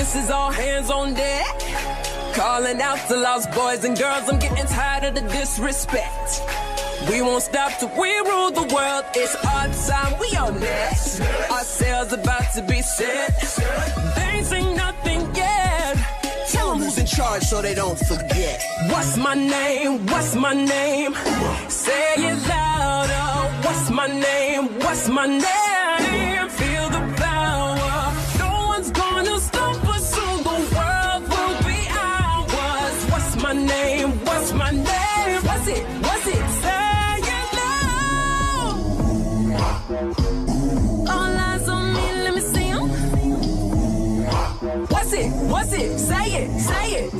This is all hands on deck. Calling out to lost boys and girls, I'm getting tired of the disrespect. We won't stop till we rule the world. It's our time, we are next. Our sails about to be set. They ain't nothing yet. Tell them who's in charge so they don't forget. What's my name? What's my name? Say it louder. What's my name? What's my name? What's it? What's it? Say it loud. All eyes on me, let me see 'em. What's it? What's it? Say it, say it.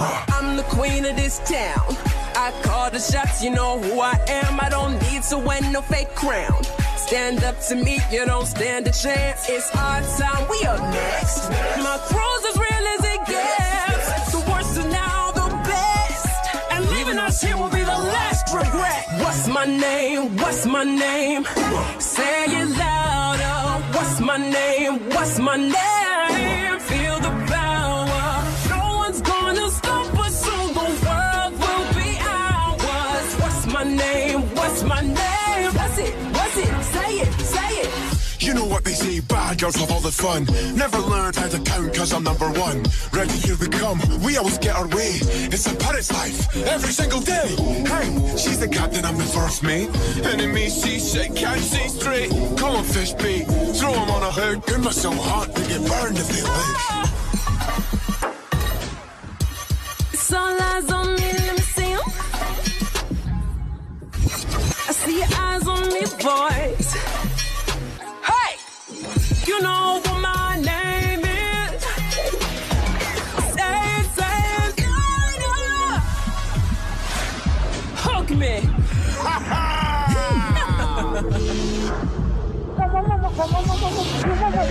I'm the queen of this town. I call the shots, you know who I am. I don't need to wear no fake crown. Stand up to me, you don't stand a chance. It's our time, we are next. My crew's as real as it gets. The worst is now the best. And leaving us here will be the last regret. What's my name? What's my name? Say it louder. What's my name? What's my name? Say it. Say it. You know what they say, bad girls have all the fun. Never learned how to count cause I'm number one. Ready, here we come. We always get our way. It's a pirate's life, every single day. Hey, she's the captain, I'm the first mate. Enemy seasick, can't see straight. Come on, fish bait, throw 'em on a hook. Goodness, so hot, they get burned if they lick. See your eyes on me, boys. Hey! You know what my name is. Say it, say it. Hook me. What's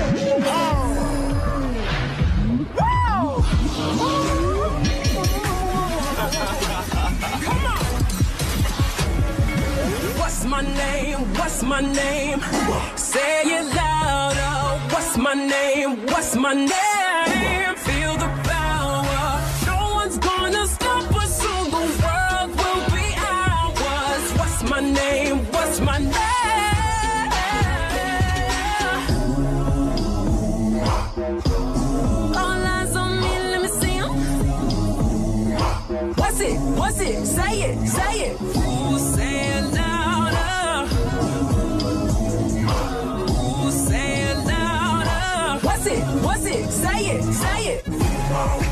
name? What's my name? Say it louder. What's my name? What's my name? Feel the power. No one's gonna stop us soon. The world will be ours. What's my name? What's my name? All eyes on me, let me see. What's it? What's it? Say it, say it. Ooh, say Say it, say it. Mama,